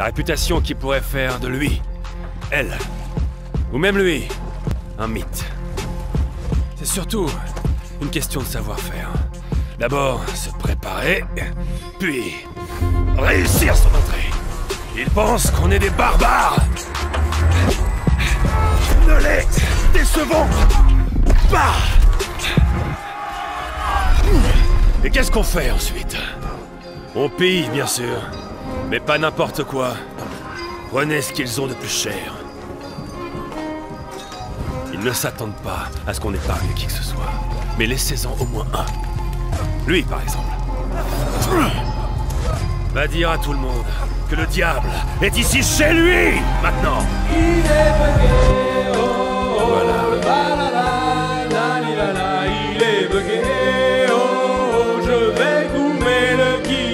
La réputation qui pourrait faire de lui, elle, ou même lui, un mythe. C'est surtout une question de savoir-faire. D'abord, se préparer, puis réussir son entrée. Il pense qu'on est des barbares. Ne les décevons pas Et qu'est-ce qu'on fait ensuite? On pille, bien sûr. Mais pas n'importe quoi. Prenez ce qu'ils ont de plus cher. Ils ne s'attendent pas à ce qu'on épargne qui que ce soit. Mais laissez-en au moins un. Lui, par exemple. Va dire à tout le monde que le diable est ici chez lui, maintenant Il est bugué,